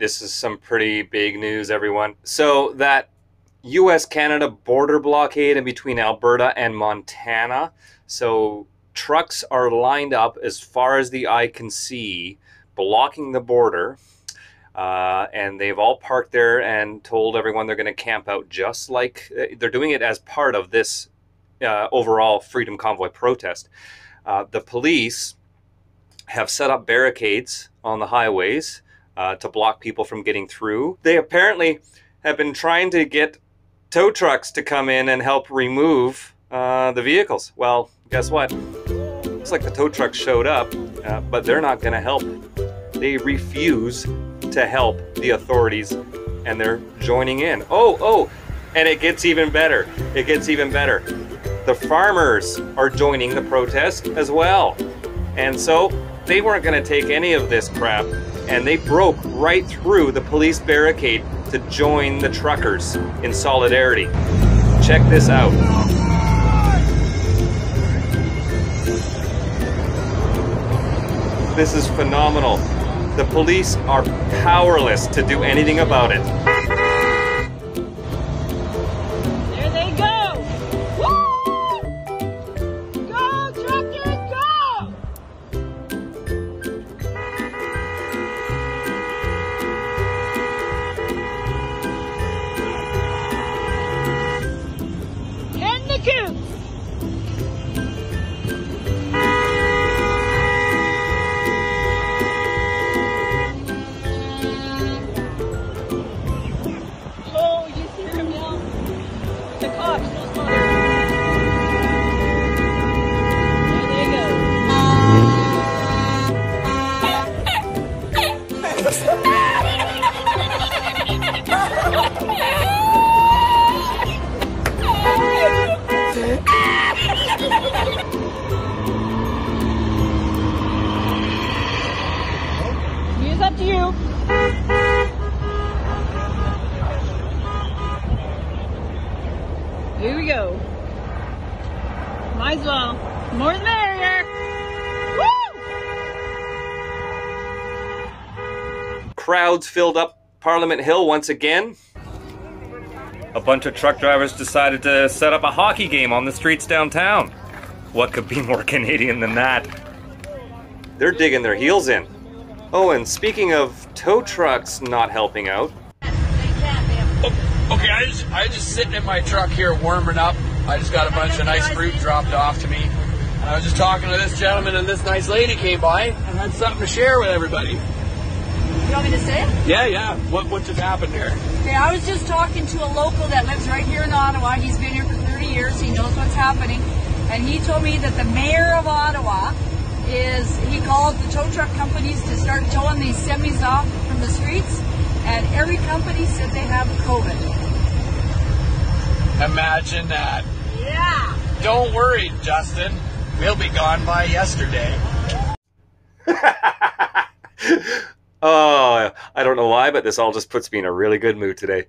this is some pretty big news, everyone. So, that US Canada border blockade in between Alberta and Montana. So, trucks are lined up as far as the eye can see, blocking the border. Uh, and they've all parked there and told everyone they're going to camp out just like uh, they're doing it as part of this uh, overall Freedom Convoy protest. Uh, the police have set up barricades on the highways uh, to block people from getting through. They apparently have been trying to get tow trucks to come in and help remove uh, the vehicles. Well, guess what? Looks like the tow trucks showed up, uh, but they're not going to help. They refuse to help the authorities, and they're joining in. Oh, oh, and it gets even better. It gets even better. The farmers are joining the protest as well. And so they weren't going to take any of this crap, and they broke right through the police barricade to join the truckers in solidarity. Check this out. This is phenomenal. The police are powerless to do anything about it. It's up to you. Here we go. Might as well. More the merrier. Woo! Crowds filled up Parliament Hill once again. A bunch of truck drivers decided to set up a hockey game on the streets downtown. What could be more Canadian than that? They're digging their heels in. Oh, and speaking of tow trucks not helping out, Okay, I just I just sitting in my truck here warming up. I just got a bunch of nice fruit dropped off to me. And I was just talking to this gentleman and this nice lady came by and had something to share with everybody. You want me to say it? Yeah, yeah. What what just happened here? Okay, I was just talking to a local that lives right here in Ottawa. He's been here for 30 years. He knows what's happening. And he told me that the mayor of Ottawa is, he called the tow truck companies to start towing these semis off from the streets. And every company said they have COVID. Imagine that. Yeah. Don't worry, Justin. We'll be gone by yesterday. oh, I don't know why, but this all just puts me in a really good mood today.